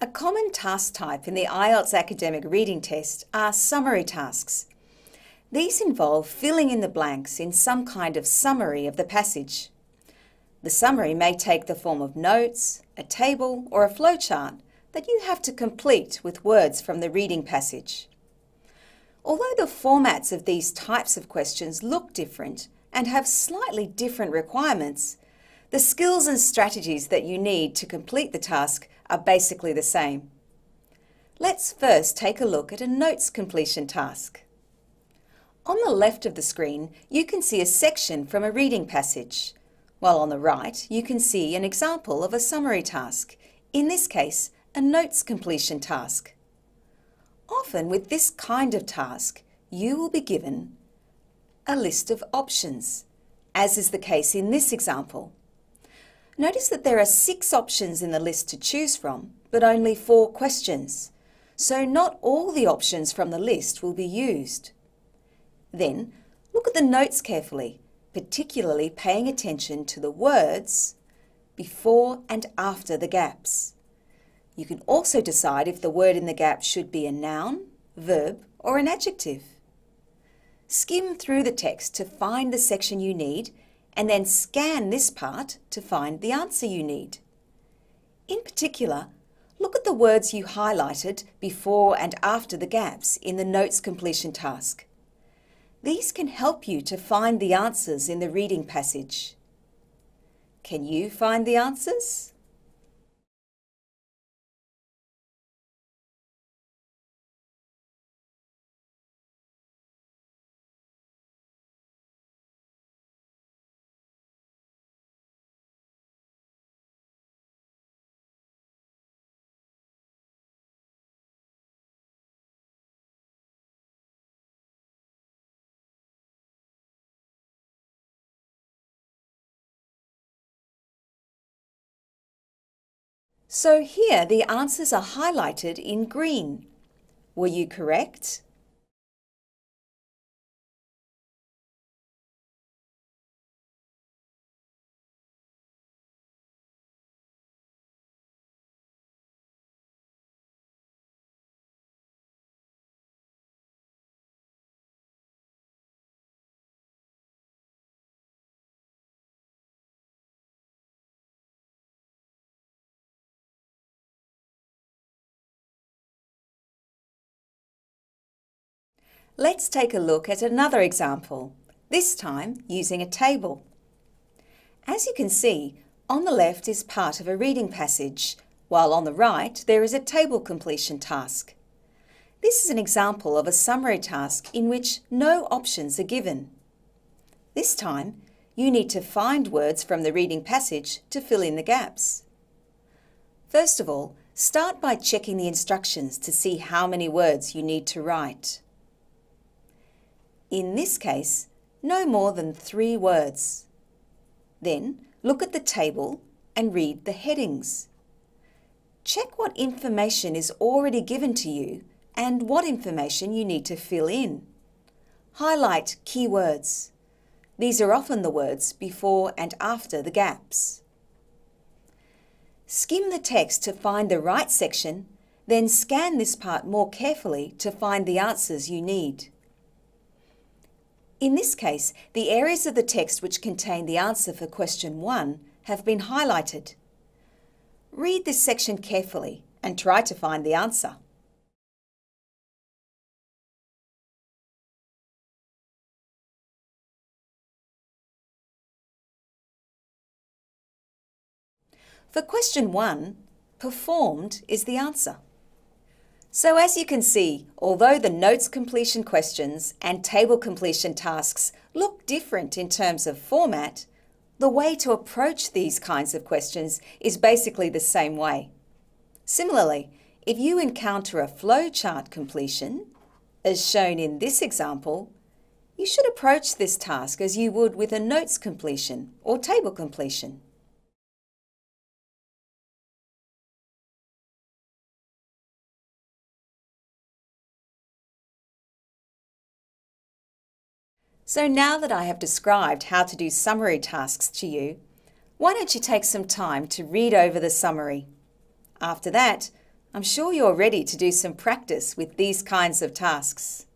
A common task type in the IELTS academic reading test are summary tasks. These involve filling in the blanks in some kind of summary of the passage. The summary may take the form of notes, a table or a flowchart that you have to complete with words from the reading passage. Although the formats of these types of questions look different and have slightly different requirements, the skills and strategies that you need to complete the task are basically the same. Let's first take a look at a notes completion task. On the left of the screen, you can see a section from a reading passage, while on the right, you can see an example of a summary task, in this case, a notes completion task. Often with this kind of task, you will be given a list of options, as is the case in this example. Notice that there are six options in the list to choose from, but only four questions, so not all the options from the list will be used. Then, look at the notes carefully, particularly paying attention to the words before and after the gaps. You can also decide if the word in the gap should be a noun, verb, or an adjective. Skim through the text to find the section you need and then scan this part to find the answer you need. In particular, look at the words you highlighted before and after the gaps in the notes completion task. These can help you to find the answers in the reading passage. Can you find the answers? So here the answers are highlighted in green. Were you correct? Let's take a look at another example, this time using a table. As you can see, on the left is part of a reading passage, while on the right there is a table completion task. This is an example of a summary task in which no options are given. This time, you need to find words from the reading passage to fill in the gaps. First of all, start by checking the instructions to see how many words you need to write. In this case, no more than three words. Then look at the table and read the headings. Check what information is already given to you and what information you need to fill in. Highlight keywords. These are often the words before and after the gaps. Skim the text to find the right section, then scan this part more carefully to find the answers you need. In this case, the areas of the text which contain the answer for question 1 have been highlighted. Read this section carefully and try to find the answer. For question 1, performed is the answer. So as you can see, although the notes completion questions and table completion tasks look different in terms of format, the way to approach these kinds of questions is basically the same way. Similarly, if you encounter a flowchart completion, as shown in this example, you should approach this task as you would with a notes completion or table completion. So now that I have described how to do summary tasks to you, why don't you take some time to read over the summary? After that, I'm sure you're ready to do some practice with these kinds of tasks.